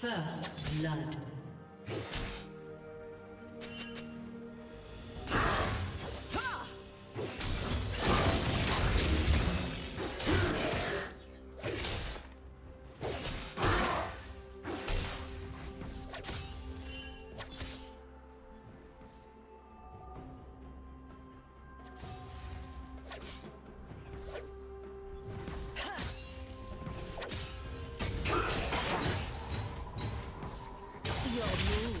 First blood. your move.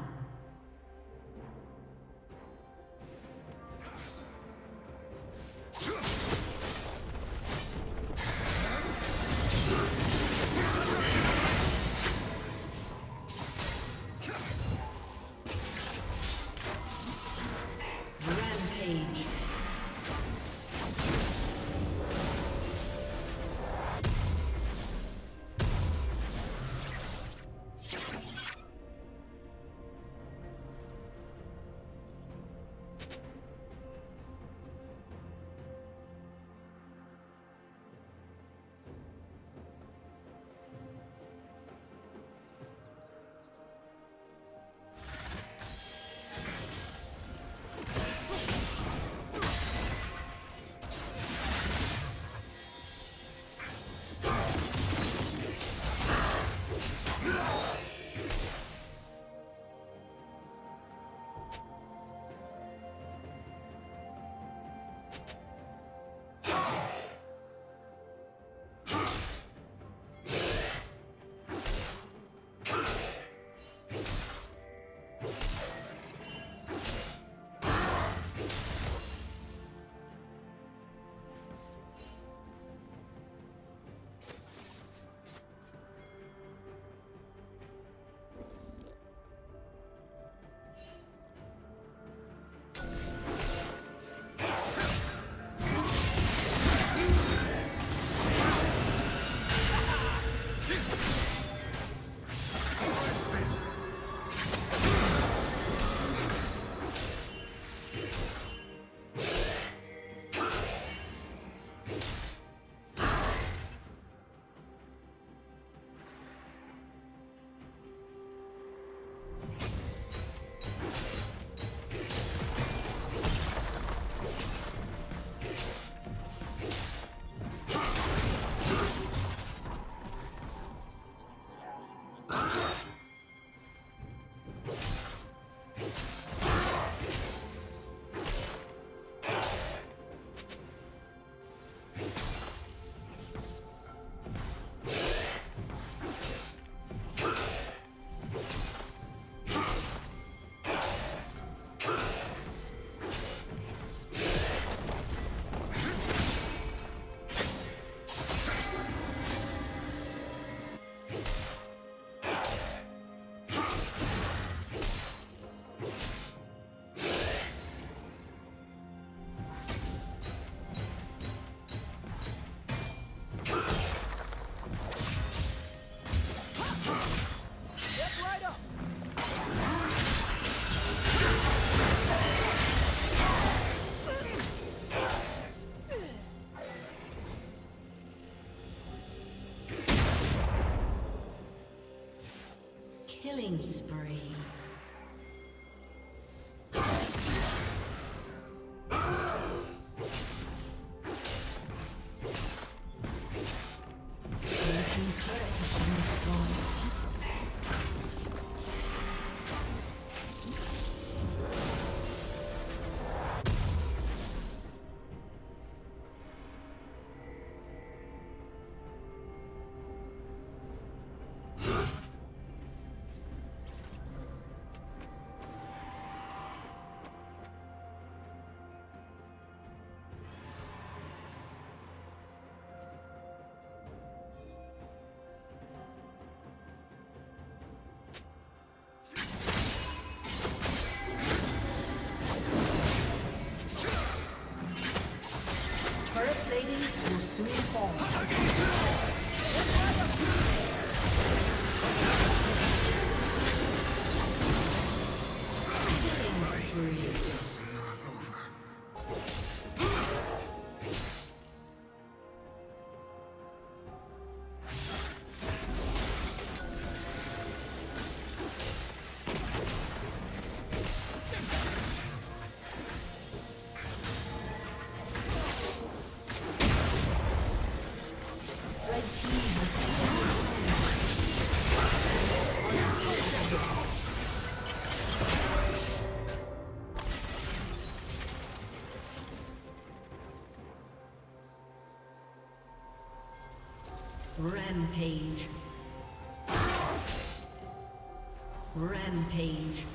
Killing 保 Rampage. Rampage.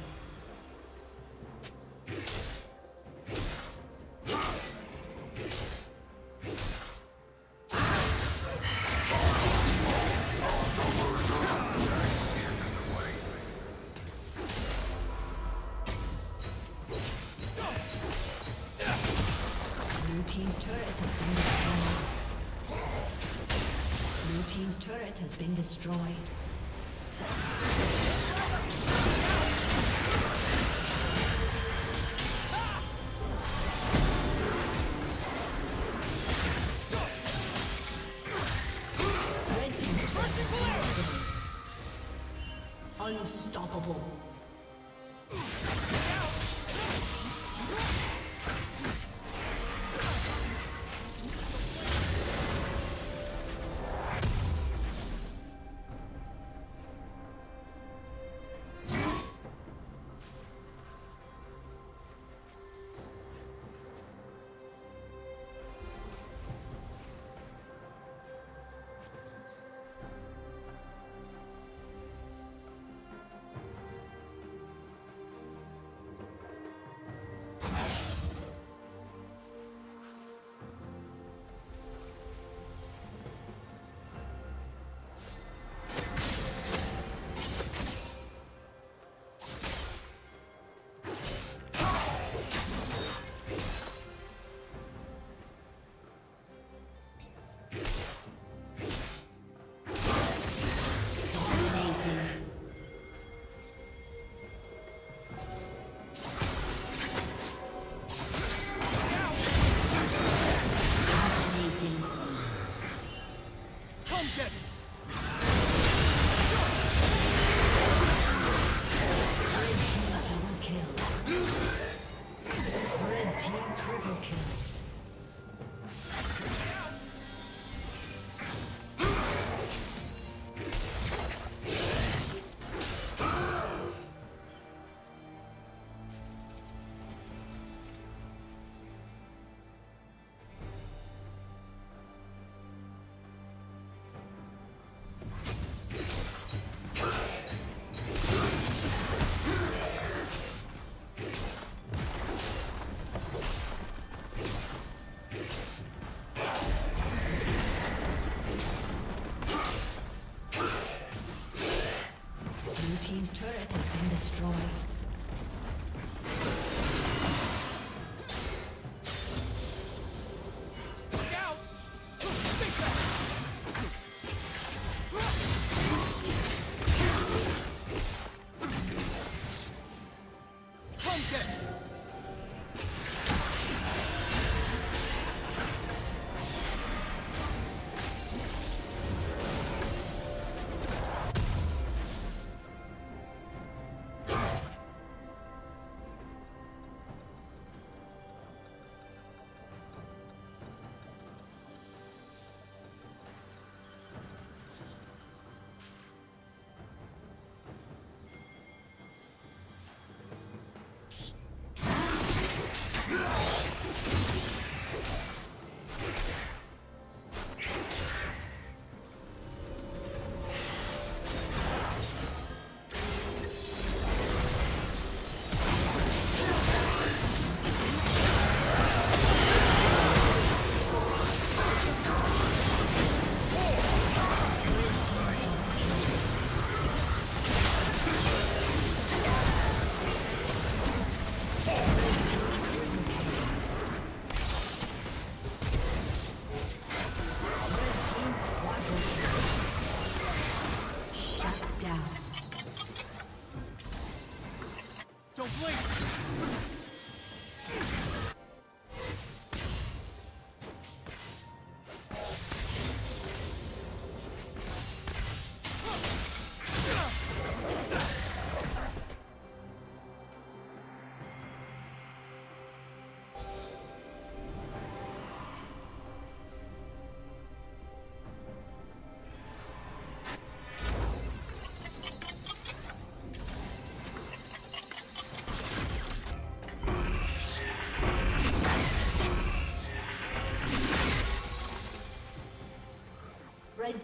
complete!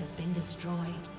Has been destroyed.